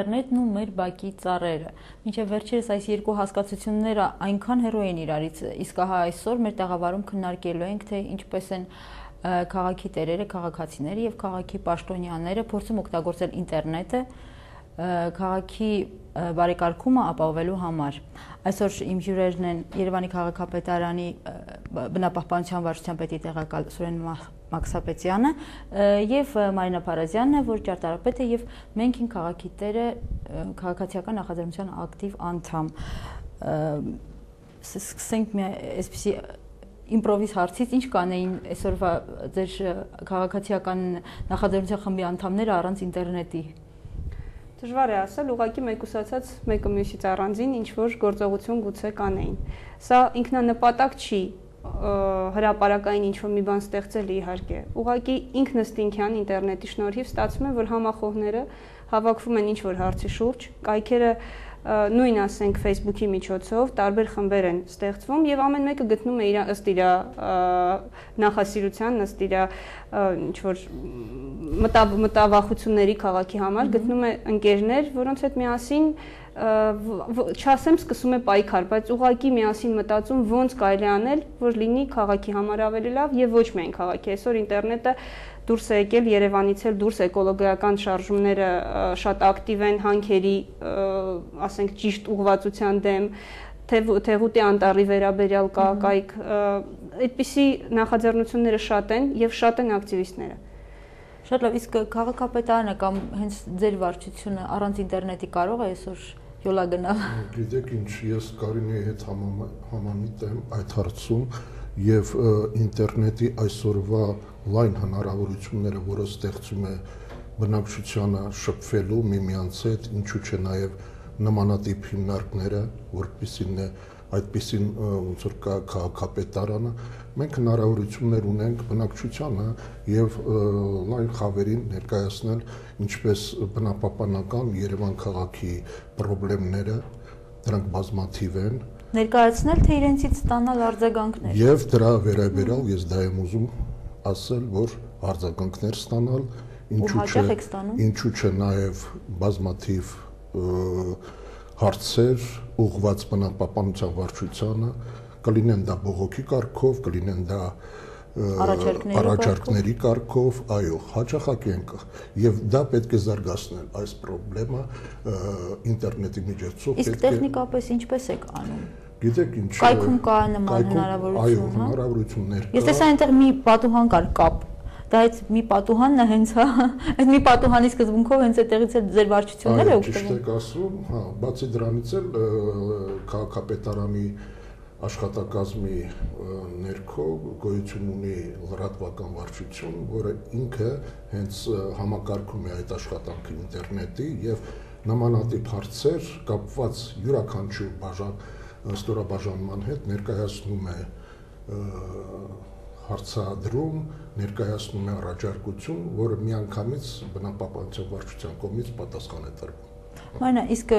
ինտերնետն ու մեր բակի ծառերը։ Մինչև վերջերս այս երկու հասկացությունները այնքան հեռու են իրարից, իսկ ահա այսօր մեր տաղավարում քննարկելու ենք, թե ինչպես են քաղաքի տերերը, քաղաքացիները եւ քաղաքի պաշտոնյաները փորձում օգտագործել ինտերնետը քաղաքի բարեկարգումը ապահովելու համար։ Այսօր իմ հյուրերն են Երևանի քաղաքապետարանի բնապահպանության վարչության պետի տեղակալ Սուրեն Մաքսապետյանը եւ Մարինա Փարազյանն է, որ ճարտարապետ է եւ մենք ին քաղաքի տերը քաղաքացիական նախաձեռնության ակտիվ անդամ։ Սկսենք մի այսպեսի իմպրովիզ հարցից ինչ կանեին այսօրվա ձեր քաղաքացիական նախաձեռնության խմբի անդամները առանց ինտերնետի Դժվար է ասել, ուղղակի մեկուսացած մեկը մյուսից առանձին ինչ որ գործողություն գուցե կանեին։ Սա ինքնանպատակ չի հրաապարակային ինչ որ մի բան ստեղծել իհարկե։ Ուղղակի ինքնըստինքյան ինտերնետի շնորհիվ ստացվում է, որ համախոհները հավաքվում են ինչ որ հարցի շուրջ, կայքերը նույն ասենք Facebook-ի միջոցով տարբեր խմբեր են ստեղծվում եւ ամեն մեկը գտնում է իր ըստ իր նախասիրության, ըստ իր ինչ որ մտավ մտավախությունների քաղաքի համար գտնում է ընկերներ, որոնց հետ միասին չասեմ սկսում է պայքար, բայց ուղակի միասին մտածում ոնց կարելի անել, որ լինի քաղաքի համար ավելի լավ եւ ոչ միայն քաղաքի։ Այսօր ինտերնետը դուրս է եկել Երևանից էլ դուրս էկոլոգիական շարժումները շատ ակտիվ են հանքերի, ասենք ճիշտ ուղղվածության դեմ, Թեղուտի անտառի վերաբերյալ կա կայք, այդպիսի նախաձեռնությունները շատ են եւ շատ են ակտիվիստները։ Շատ լավ, իսկ քաղաքապետարանը կամ հենց ձեր վարչությունը առանց ինտերնետի կարող է այսօր յոլա գնալ։ Գիտեք ինչ, ես Կարինեի հետ համամիտ եմ այդ հարցում եւ ինտերնետի այսօրվա լայն հնարավորությունները, որը ստեղծում է բնակչությանը շփվելու միմյանց հետ, ինչու՞ չէ նաև նմանատիպ հիմնարկները, որպեսին այդպեսին ոնց որ կա քաղաքապետարանը, մենք հնարավորություններ ունենք բնակչությանը եւ լայն խավերին ներկայացնել ինչպես բնապահպանական Երևան քաղաքի խնդիրները, դրանք բազմաթիվ են, ներկայացնել թե իրենցից ստանալ արձագանքներ։ Եվ դրա վերաբերալ ես դա եմ ուզում ասել, որ արձագանքներ ստանալ, ինչու՞ չէ, ինչու՞ չէ նաև բազմաթիվ հարցեր ուղված բնապահպանության վարչությանը, կլինեն դա բողոքի կարգով, կլինեն դա առաջարկների կարգով, այո, հաճախակի ենք եւ դա պետք է զարգացնել այս խնդրեմը ինտերնետի միջոցով պետք է Իսկ տեխնիկապես ինչպես եք անում Գիտեք ինչ Կայքում կա նման հնարավորություն, այո, հա? հնարավորություններ կա։ Ես տեսա այնտեղ մի պատուհան կար կապ դա այդ մի պատուհանն է հենց հա այդ մի պատուհանի սկզբունքով հենց այդտեղից է ձեր վարչությունները օգտվում։ Ճիշտ եք ասում, հա, բացի դրանից էլ քաղաքապետարանի աշխատակազմի ներքո գոյություն ունի լրատվական վարչություն, որը ինքը հենց համակարգում է այդ աշխատանքը ինտերնետի եւ նմանատիպ հարցեր կապված յուրաքանչյուր բաժան ստորաբաժանման հետ ներկայացնում է հարցադրում, ներկայացնում է առաջարկություն, որը միանգամից բնապահպանության վարչության կողմից պատասխան է տրվում։ Մանա, իսկ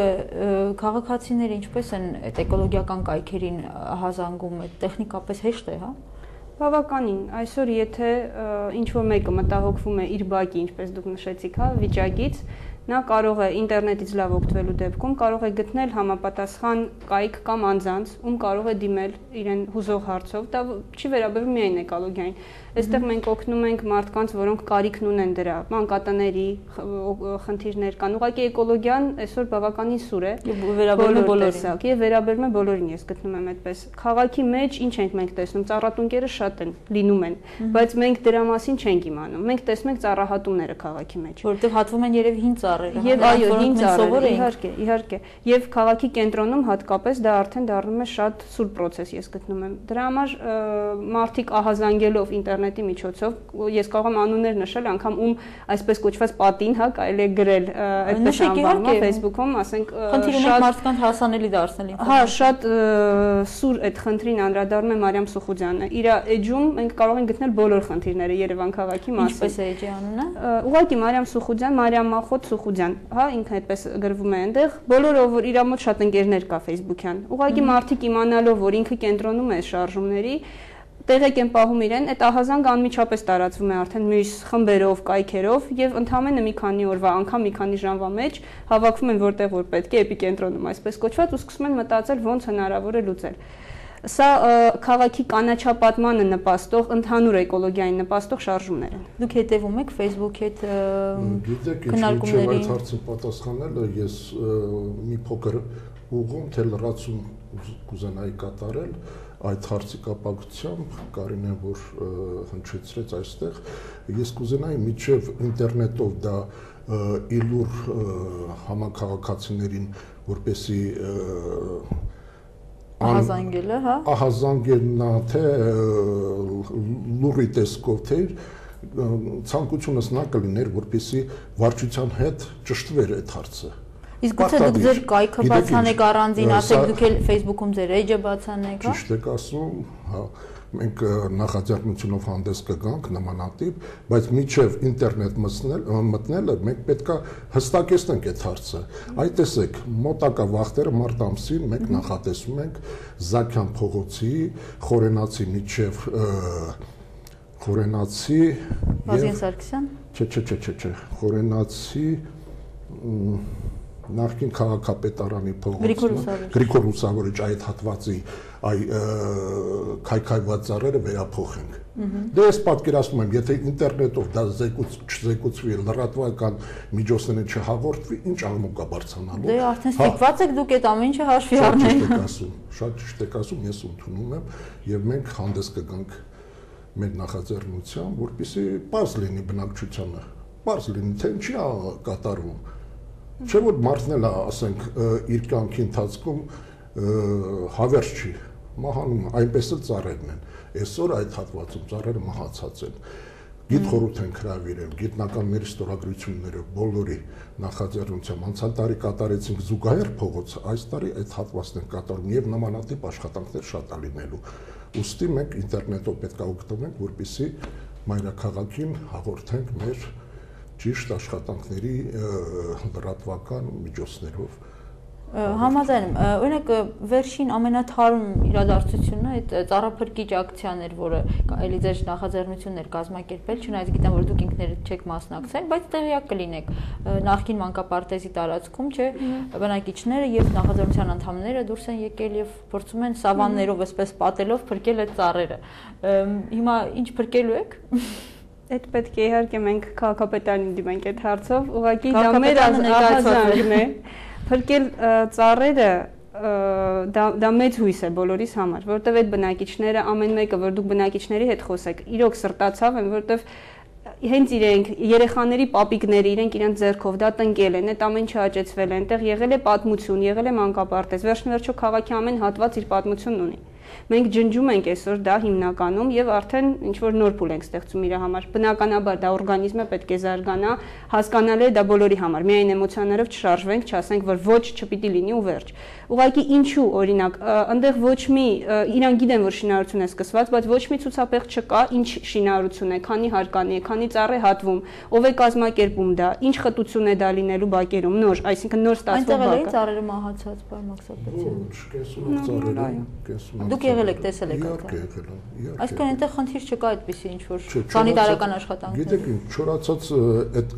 քաղաքացիները ինչպես են այդ էկոլոգիական կայքերին հազանգում, տեխնիկապես հեշտ է, հա? Բավականին, այսօր եթե ինչ որ մեկը մտահոգվում է իր բակի, ինչպես դուք նշեցիք, հա, վիճակից, նա կարող է ինտերնետից լավ օգտվելու դեպքում կարող է գտնել համապատասխան կայք կամ անձանց, ում կարող է դիմել իրեն հուզող հարցով։ Դա չի վերաբերվում միայն էկոլոգիային, Այստեղ մենք օգնում ենք մարդկանց, որոնք կարիքն ունեն դրա, մանկատների խնդիրներ կան։ Ուղղակի էկոլոգիան այսօր բավականին սուր է։ է բոլորին։ Եվ վերաբերում է բոլորին, ես գտնում եմ այդպես։ Խաղակի մեջ ինչ ենք մենք տեսնում, ծառատունկերը շատ են, լինում են, բայց մենք դրա մասին չենք իմանում։ Մենք տեսնում ենք ծառահատումները քաղաքի մեջ։ Որտեղ հատվում են երևի հին ծառերը, Եվ այո, հին ծառերը, իհարկե, իհարկե։ Եվ քաղաքի կենտրոնում հատկապես դա արդեն դառնում է շատ սուր process, ես գտնում եմ։ Դրա համար մարդիկ ահազանգելով ինտերնետ ինտերնետի միջոցով ես կարող եմ անուններ նշել, անգամ ում այսպես կոչված պատին, հա, կարելի է գրել այդպես անվանումով Facebook-ում, ասենք շատ մարդկանց հասանելի դարձնել ինտերնետը։ Հա, շատ սուր այդ խնդրին անդրադառնում է Մարիամ Սուխուձյանը։ Իր էջում մենք կարող ենք գտնել բոլոր խնդիրները Երևան քաղաքի մասին։ Ինչպես է էջի անունը։ Ուղղակի Մարիամ Սուխուձյան, Մարիամ Մախոտ Սուխուձյան, հա, ինքն այդպես գրվում է այնտեղ։ Բոլորը որ իր մոտ շատ ընկերներ կա Facebook-յան։ Ուղղակի մարդիկ իմանալով, որ ինքը կենտրոնում է շարժումների, տեղեկ են պահում իրեն, այդ ահազանգը անմիջապես տարածվում է արդեն մյուս խմբերով, կայքերով եւ ընդհանրապես մի քանի օրվա, անգամ մի քանի ժամվա մեջ հավաքվում են որտեղ որ պետք է էպիկենտրոնում այսպես կոչված ու սկսում են մտածել ոնց հնարավոր է լուծել։ Սա քաղաքի կանաչապատմանը նպաստող, ընդհանուր էկոլոգիային նպաստող շարժումներ են։ Դուք հետևում եք Facebook-ի հետ Գիտեք, ինչ հարցին պատասխանելը ես մի փոքր ուղում թե լրացում կուզենայի կատարել այդ հարցի կապակցությամբ Կարինեն որ հնչեցրեց այստեղ ես կուզենայի միջև ինտերնետով դա իլուր համակարգացիներին որպեսի ահազանգելը, հա։ Ահազանգելն է թե լուրի տեսքով թե ցանկությունս նա կլիներ, որպեսի վարչության հետ ճշտվեր այդ հարցը։ Իսկ գուցե դուք ձեր կայքը բացանեք առանձին, ասեք դուք էլ Facebook-ում ձեր էջը բացանեք, հա։ Ճիշտ եք ասում, հա մենք նախաձեռնությունով հանդես կգանք նմանատիպ, բայց միջև ինտերնետ մտնել մտնելը մենք պետքա հստակեցնենք այդ հարցը։ Այդ տեսեք, մոտակա վախտերը մարտ ամսին մենք նախատեսում ենք Զաքյան փողոցի խորենացի միջև խորենացի Վազգեն Սարգսյան։ Չէ, չէ, չէ, չէ, չէ, խորենացի նախկին քաղաքապետարանի փողոցը Գրիգոր Լուսավորիչ այդ հատվածի այ քայքայված ծառերը վերափոխենք։ Դե ես պատկերացնում եմ, եթե ինտերնետով դա զեկուց չզեկուցվի, լրատվական միջոցները չհաղորդվի, ինչ աղմուկ է բարձրանալու։ Դե արդեն ստիպված եք դուք այդ ամեն ինչը հաշվի առնել։ Շատ ճիշտ եք ասում, շատ ճիշտ եք ասում, ես ընդունում եմ եւ մենք հանդես կգանք մեր նախաձեռնությամբ, որպեսզի բաց լինի բնակչությանը։ Բաց լինի, թե ինչի է կատարվում Չէ՞ որ մարդն էլ ասենք իր կյանքի ընթացքում հավերժ չի մահանում, այնպես էլ ծառերն են։ Այսօր այդ հատվածում ծառերը մահացած են։ Գիտ խորհուրդ են հravirել, գիտնականների ստորագրությունները բոլորի նախաձեռնությամբ անցյալ տարի կատարեցինք զուգահեռ փողոցը, այս տարի այդ հատվածն են կատարում եւ նմանատիպ աշխատանքներ շատ է լինելու։ Ոստի մենք ինտերնետով պետք է օգտվենք, որպեսզի մայրաքաղաքին հաղորդենք մեր ճիշտ աշխատանքների լրատվական միջոցներով Համաձայն եմ։ Օրինակ վերջին ամենաթարում իրադարձությունը այդ ծառափրկիչ ակցիան էր, որը էլի ձեր նախաձեռնություններ կազմակերպել, չնայած գիտեմ, որ դուք ինքներդ չեք մասնակցել, բայց տեղյակ կլինեք նախկին մանկապարտեզի տարածքում, չէ, բնակիչները եւ նախաձեռնության անդամները դուրս են եկել եւ փորձում են սավաններով, այսպես պատելով փրկել այդ ծառերը։ Հիմա ինչ փրկելու եք։ Այդ պետք է իհարկե մենք քաղաքապետարին դիմենք այդ հարցով, ուղղակի դա մեր ահազանգն է։ Փրկել ծառերը դա դա մեծ հույս է բոլորիս համար, որովհետև այդ բնակիչները ամեն մեկը, որ դուք բնակիչների հետ խոսեք, իրոք սրտացավ են, որովհետև հենց իրենք երեխաների պապիկները իրենք իրենց ձեռքով դա տնկել են, այդ ամեն ինչը հաճեցվել է, այնտեղ եղել է պատմություն, եղել է մանկապարտեզ, վերջնվերջո քաղաքի ամեն հատված իր պատմությունն ունի։ Մենք ջնջում ենք այսօր դա հիմնականում եւ արդեն ինչ որ նոր փուլ ենք ստեղծում իր համար։ Բնականաբար դա օրգանիզմը պետք է զարգանա, հասկանալի է դա բոլորի համար։ Միայն էմոցիաներով չշարժվենք, չասենք, որ ոչ չպիտի լինի ու վերջ։ Ուղղակի ինչու օրինակ, այնտեղ ոչ մի իրան գիտեն, որ շինարարություն է սկսված, բայց ոչ մի ցուցապեղ չկա, ինչ շինարարություն է, քանի հարկանի է, քանի ծառ է հատվում, ով է կազմակերպում դա, ինչ խտություն է դա լինելու բակերում, նոր, այսինքն նոր ստացվող բակը։ Այնտեղ էլ ծառերը մահացած, պար Մաքսապետյան։ Ոչ, կեսում ծառերը, կեսում։ Դուք եղել եք, տեսել եք Իհարկե եղել եմ։ Այսինքն այնտեղ խնդիր չկա այդպեսի ինչ որ սանիտարական աշխատանքներ։ Գիտեք, չորացած այդ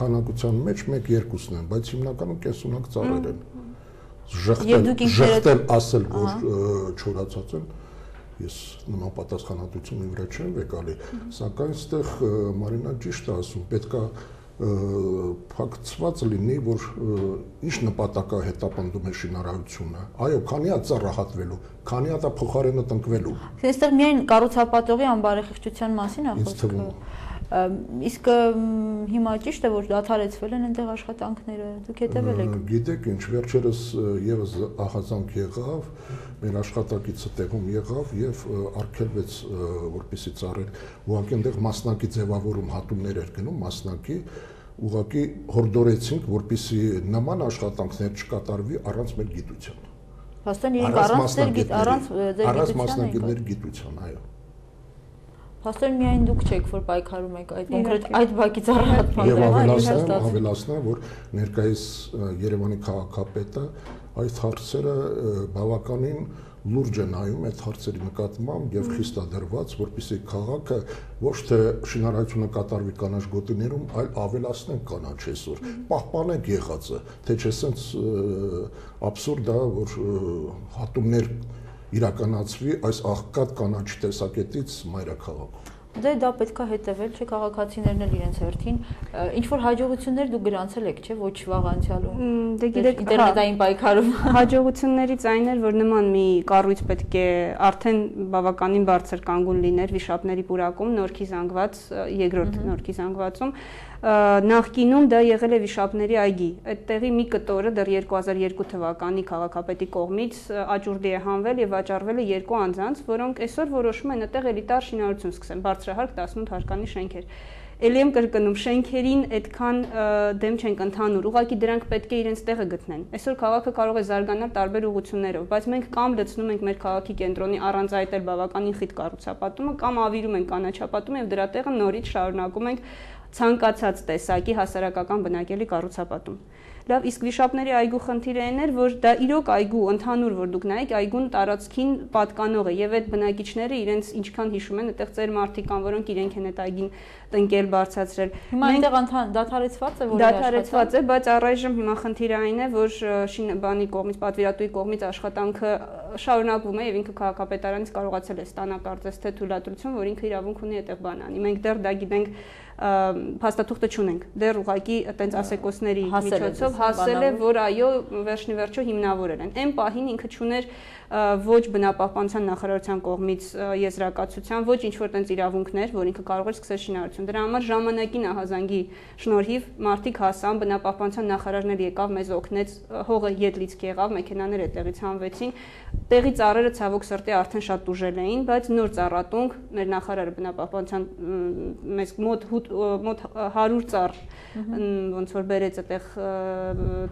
քանակության մեջ 1-2-ն են, բայց հիմնականում կեսունակ ծառեր են։ Ժխտել, ժխտել ասել, որ չորացած են ես նման պատասխանատվություն իմ վրա չեմ վեկալի, սակայն այստեղ Մարինա ճիշտ է ասում, պետքա փակցված լինի, որ ինչ նպատակա հետապնդում է շինարարությունը։ Այո, քանի է ծառահատվելու, քանի է դա փոխարենը տնկվելու։ Այստեղ միայն կառուցապատողի անբարեխիղճության մասին է խոսքը։ Իսկ հիմա ճիշտ է որ դադարեցվել են այնտեղ աշխատանքները։ Դուք հետևել եք։ Գիտեք ինչ, վերջերս եւս ահազանգ եղավ, մեր աշխատակիցը տեղում եղավ եւ արգելվեց որպեսի ծառեր ուղղակի այնտեղ մասնակի ձևավորում հատումներ էր գնում, մասնակի ուղղակի հորդորեցինք, որպեսի նման աշխատանքներ չկատարվի առանց մեր գիտության։ Փաստորեն իրենք առանց ձեր գիտ առանց ձեր գիտության առանց մասնագետների գիտության, այո։ Փաստորեն միայն դուք չեք, որ պայքարում եք այդ կոնկրետ այդ բակի ծառայատման դեմ, այլ ավելացնեմ, որ ներկայիս Երևանի քաղաքապետը այդ հարցերը բավականին լուրջ է նայում այդ հարցերի նկատմամբ եւ խիստադրված, որպեսզի քաղաքը ոչ թե շինարարությունը կատարվի կանաչ գոտիներում, այլ ավելացնեն կանաչ այսօր։ Պահպանենք եղածը, թե չէ սենց абսուրդ է, որ հատումներ իրականացվի այս աղքատ կանաչ տեսակետից մայրաքաղաքում։ Դե դա պետքա հետևել, չէ՞ քաղաքացիներն էլ իրենց հերթին ինչ որ հաջողություններ դու գրանցել եք, չէ՞ ոչ վաղ անցյալում։ Դե գիտեք, ինտերնետային պայքարում հաջողություններից այն էր, որ նման մի կառույց պետք է արդեն բավականին բարձր կանգուն լիներ վիշապների պուրակում, նորքի զանգված, երկրորդ նորքի զանգվածում նախկինում դա եղել է վիշապների այգի։ Այդտեղի մի կտորը դեռ 2002 թվականի քաղաքապետի կողմից աճուրդի է հանվել եւ վաճառվել է երկու անձանց, որոնք այսօր որոշում են այդտեղ էլիտար շինարարություն սկսեն, բարձրահարկ 18 հարկանի շենքեր ելի եմ կրկնում շենքերին այդքան դեմ չենք ընդհանուր ուղղակի դրանք պետք է իրենց տեղը գտնեն այսօր քաղաքը կարող է զարգանալ տարբեր ուղություններով բայց մենք կամ լցնում ենք մեր քաղաքի կենտրոնի առանց այդ էլ բավականին խիտ կառուցապատումը կամ ավիրում ենք կանաչապատումը եւ դրա տեղը նորից շարունակում ենք ցանկացած տեսակի հասարակական բնակելի կառուցապատում։ Լավ, իսկ վիշապների այգու խնդիրը այն էր, որ դա իրոք այգու ընդհանուր որ դուք նայեք, այգուն տարածքին պատկանող է եւ այդ բնակիչները իրենց ինչքան հիշում են, այդտեղ ծեր մարդիկ կան, որոնք իրենք են այդ այգին տնկել բարձրացրել։ Հիմա այնտեղ դադարեցված է, որ դադարեցված է, բայց առայժմ հիմա խնդիրը այն է, որ շինբանի կողմից, պատվիրատուի կողմից աշխատանքը շարունակվում է եւ ինքը քաղաքապետարանից կարողացել է ստանալ կարծես թե թույլատրություն, որ ինքը իրավունք ունի այդտեղ բան անի։ Մենք դեռ դա գիտենք փաստաթուղթը չունենք։ Դեռ ուղղակի այտենց ասեկոսների միջոցով հասել է, որ այո, վերջնի վերջո հիմնավորել են։ Այն պահին ինքը չուներ ոչ բնապահպանության նախարարության կողմից եզրակացության, ոչ ինչ որ տենց իրավունքներ, որ ինքը կարող էր սկսել շինարարություն։ Դրա համար ժամանակի նահազանգի շնորհիվ մարդիկ հասան, բնապահպանության նախարարն էլ եկավ, մեզ օգնեց, հողը յետլիցք եղավ, մեքենաները այդտեղից հանվեցին։ Տեղի ծառերը ցավոք սրտի արդեն շատ տուժել էին, բայց նոր ծառատունք մեր նախարարը բնապահպանության մեզ մոտ մոտ 100 ծառ ոնց որ բերեց այդտեղ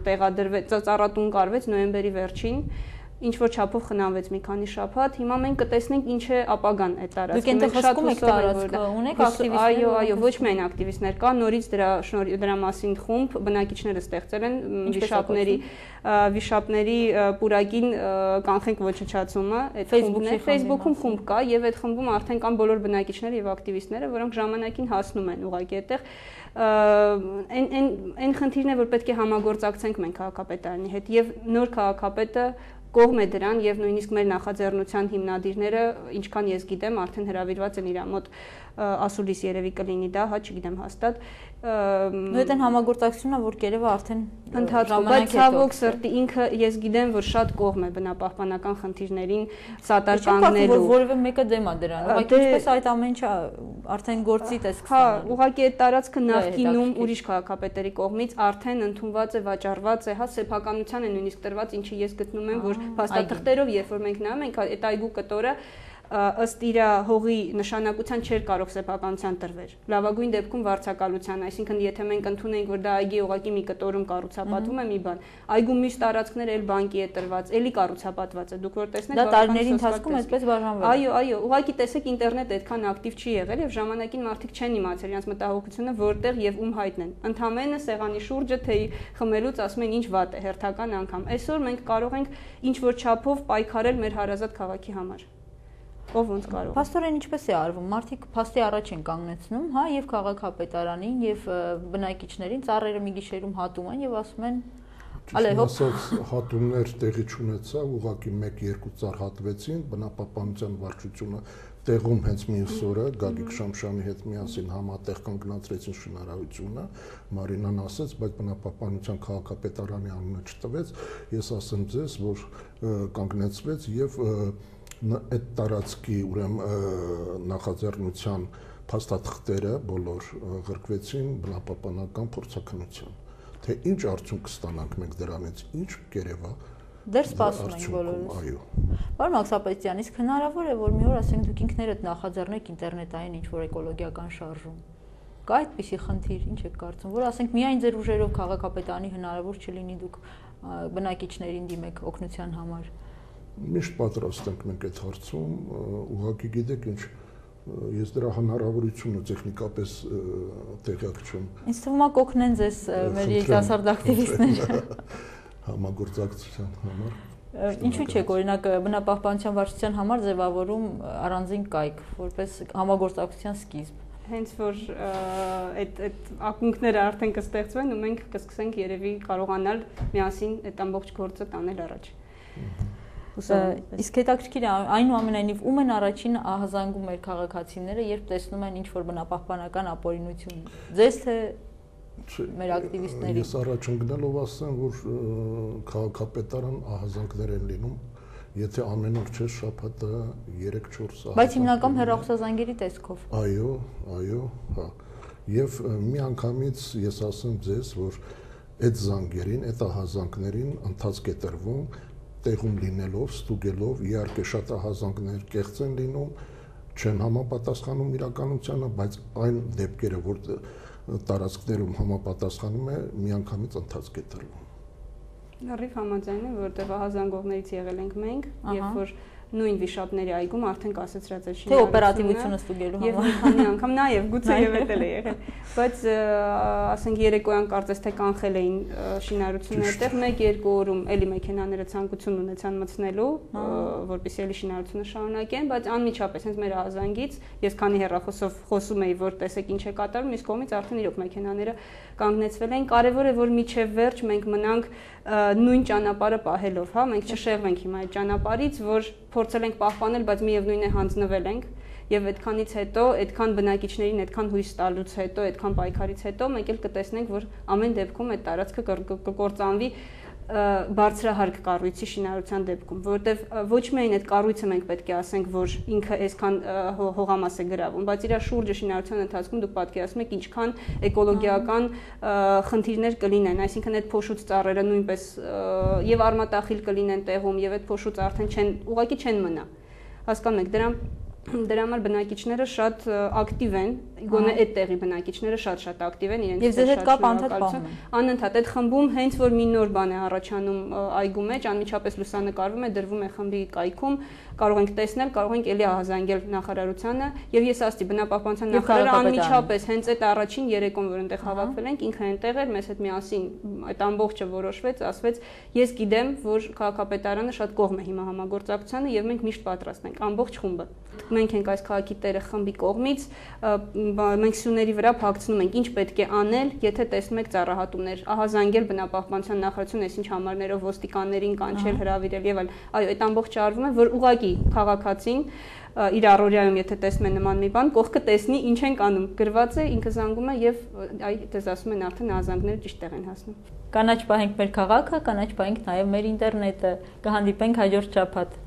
տեղադրվեց ծառատուն կարվեց նոյեմբերի վերջին ինչ որ չափով խնամվեց մի քանի շաբաթ։ Հիմա մենք կտեսնենք ինչ է ապագան այդ տարածքում։ Դուք այնտեղ հսկում եք տարածքը, ունեք ակտիվիստներ։ Այո, այո, ոչ միայն ակտիվիստներ կա, նորից դրա դրա մասին խումբ բնակիչները ստեղծել են վիշապների վիշապների պուրակին կանխենք ոչնչացումը այդ խումբն է Facebook-ում խումբ կա եւ այդ խմբում արդեն կան բոլոր բնակիչները եւ ակտիվիստները, որոնք ժամանակին հասնում են ուղղակի այդտեղ այն այն այն խնդիրն է որ պետք է համագործակցենք մենք քաղաքապետարանի հետ եւ նոր քաղաքապետը կողմ է դրան եւ նույնիսկ մեր նախաձեռնության հիմնադիրները, ինչքան ես գիտեմ, արդեն հրավիրված են իր մոտ ասուլիս երևի կլինի դա, հա, չգիտեմ հաստատ։ Նույն այդ համագործակցությունն որ Կերևը արդեն ընդհանրապես բայց ցավոք սրտի ինքը ես գիտեմ որ շատ կողմ է բնապահպանական խնդիրներին սատար կանգնելու։ Որ որևէ մեկը դեմ է դրան։ Ուղղակի դե- ինչպես այդ ամեն ինչը արդեն գործիտ է սկսվում։ Հա, ուղղակի այդ տարածքը նախկինում ուրիշ քաղաքապետերի կողմից արդեն ընդունված է, վաճառված է, հա, սեփականության է նույնիսկ տրված, ինչը ես գտնում եմ, որ փաստաթղթերով երբ որ մենք նայում ենք այդ այգու կտորը ըստ իր հողի նշանակության չէր կարող սեփականության տրվել։ Լավագույն դեպքում վարձակալության, այսինքն եթե մենք ընդունենք, որ դա այգի օղակի մի կտորում կառուցապատվում է մի բան, այգու միշտ տարածքները էլ բանկի է տրված, էլի կառուցապատված է։ Դուք որ տեսնեք, դա տարիների ընթացքում այսպես բաժանվել։ Այո, այո, ուղղակի տեսեք ինտերնետ այդքան ակտիվ չի եղել եւ ժամանակին մարդիկ չեն իմացել իրենց մտահոգությունը որտեղ եւ ում հայտնեն։ Ընթամենը սեղանի շուրջը թեյ խմելուց ասում են ինչ վատ է հերթական անգամ։ Այսօր մենք կարող ենք ինչ որ չափով պայքարել մեր հարազատ քաղաքի համար ով ոնց կարող։ Պաստորեն ինչպես է արվում։ Մարդիկ փաստի առաջ են կանգնեցնում, հա, եւ քաղաքապետարանին եւ բնակիչներին ծառերը մի գիշերում հատում են եւ ասում են Ալե հոп հատումներ տեղի չունեցավ, ուղղակի 1-2 ծառ հատվեցին, բնապահպանության վարչությունը տեղում հենց մյուս օրը Գագիկ Շամշյանի հետ միասին համատեղ կանգնացրեցին շինարարությունը, Մարինան ասաց, բայց բնապահպանության քաղաքապետարանի անունը չտվեց, ես ասեմ ձեզ, որ կանգնեցվեց եւ և այդ տարածքի ուրեմն նախաձեռնության փաստաթղթերը բոլոր ղրկվեցին բնապահպանական փորձակնության թե ինչ արդյունք կստանանք մենք դրանից ինչ կերևա դեռ սպասում ենք բոլորս այո Պարոն Մաքսապետյան իսկ հնարավոր է որ մի օր ասենք դուք ինքներդ նախաձեռնեք ինտերնետային ինչ որ էկոլոգիական շարժում կա այդպիսի խնդիր ինչ եք կարծում որ ասենք միայն ձեր ուժերով քաղաքապետանի հնարավոր չլինի դուք բնակիչներին դիմեք օգնության համար միշտ պատրաստ ենք մենք այդ հարցում, ուղղակի գիտեք ինչ ես դրա հնարավորությունը տեխնիկապես տեղյակ չեմ։ Ինձ թվում է կօգնեն ձեզ մեր երիտասարդ ակտիվիստները համագործակցության համար։ Ինչու՞ չէ, օրինակ բնապահպանության վարչության համար ձևավորում առանձին կայք, որպես համագործակցության սկիզբ հենց որ այդ այդ ակունքները արդեն կստեղծվեն ու մենք կսկսենք երևի կարողանալ միասին այդ ամբողջ գործը տանել առաջ։ Իսկ հետաքրքիր է այնուամենայնիվ ում են առաջին ահազանգում մեր քաղաքացիները, երբ տեսնում են ինչ որ բնապահպանական ապօրինություն։ Ձեզ թե մեր ակտիվիստների։ Ես առաջին գնալով ասեմ, որ քաղաքապետարան ահազանգներ են լինում եթե ամեն օր չէ շաբաթը 3-4 սա։ Բայց հիմնական հեռախոսազանգերի տեսքով։ Այո, այո, հա։ Եվ մի անգամից ես ասեմ ձեզ, որ այդ զանգերին, այդ ահազանգներին ընթացք է տրվում տեղում լինելով, ստուգելով, իհարկե շատ ահազանգներ կեղծ են լինում, չեն համապատասխանում իրականությանը, բայց այն դեպքերը, որ տարածքներում համապատասխանում է, միանգամից ընթացք է տրվում։ Լրիվ համաձայն եմ, որտեղ ահազանգողներից եղել ենք մենք, երբ որ նույն վիշապների այգում արդեն կասեցրած է շինարարությունը։ Թե օպերատիվությունը ստուգելու համար։ Եվ մի քանի անգամ նաև գուցե եւ էլ է եղել։ Բայց ասենք երեկոյան կարծես թե կանխել էին շինարարությունը այդտեղ 1-2 օրում էլի մեքենաները ցանկություն ունեցան մցնելու, որպեսզի էլի շինարարությունը շարունակեն, բայց անմիջապես հենց մեր ազանգից ես քանի հեռախոսով խոսում էի, որ տեսեք ինչ է կատարվում, իսկ կողմից արդեն իրոք մեքենաները կանգնեցվել են։ Կարևոր է որ միջև վերջ մենք մնանք նույն ճանապարհը պահելով, հա, մենք չշեղվենք հիմա այդ ճանապարհից, որ փորձել ենք պահպանել, բայց միևնույն է հանձնվել ենք եւ այդքանից հետո, այդքան բնակիչներին այդքան հույս տալուց հետո, այդքան պայքարից հետո մենք էլ կտեսնենք, որ ամեն դեպքում այդ տարածքը կկործանվի բարձրահարկ կառույցի շինարարության դեպքում, որովհետև ոչ միայն այդ կառույցը մենք պետք է ասենք, որ ինքը այսքան հողամաս է գրավում, բայց իր շուրջը շինարարության ընթացքում դուք պատկերացնում եք ինչքան էկոլոգիական խնդիրներ կլինեն, այսինքն այդ փոշուց ծառերը նույնպես եւ արմատախիլ կլինեն տեղում եւ այդ փոշուց արդեն չեն ուղակի չեն մնա։ Հասկանում եք, դրան դրա համար բնակիչները շատ ակտիվ են, գոնե այդ տեղի բնակիչները շատ-շատ ակտիվ են իրենց Եվ ձեզ հետ կապ անդադ պահում Անընդհատ այդ խմբում հենց որ մի նոր բան է առաջանում այգու մեջ, անմիջապես լուսանկարվում է, դրվում է խմբի կայքում, կարող ենք տեսնել, կարող ենք ելի ահազանգել նախարարությանը եւ ես ասացի բնապահպանության նախարարը անմիջապես հենց այդ առաջին երեկոն որ այնտեղ հավաքվել ենք, ինքը այնտեղ էր, մեզ հետ միասին այդ ամբողջը որոշվեց, ասվեց, ես գիտեմ, որ քաղաքապետարանը շատ կողմ է հիմա համագործակցությանը եւ մենք միշտ պատրաստ ենք ամբողջ խումբը մենք ենք այս քաղաքի տերը խմբի կողմից մենք սյուների վրա փակցնում ենք ինչ պետք է անել եթե տեսնում եք ծառահատումներ ահազանգել բնապահպանության նախարարությունը այսինչ համարներով ոստիկաններին կանչել հրավիրել եւ այլ այո այդ ամբողջը արվում է որ ուղակի քաղաքացին իր առօրյայում եթե տեսնում է նման մի բան, կողքը տեսնի ինչ ենք անում։ Գրված է, ինքը զանգում է եւ այ դες ասում են արդեն ազանգները ճիշտ տեղ են հասնում։ Կանաչ պահենք մեր քաղաքը, կանաչ պահենք նաեւ մեր ինտերնետը։ Կհանդիպենք հաջորդ շաբաթ։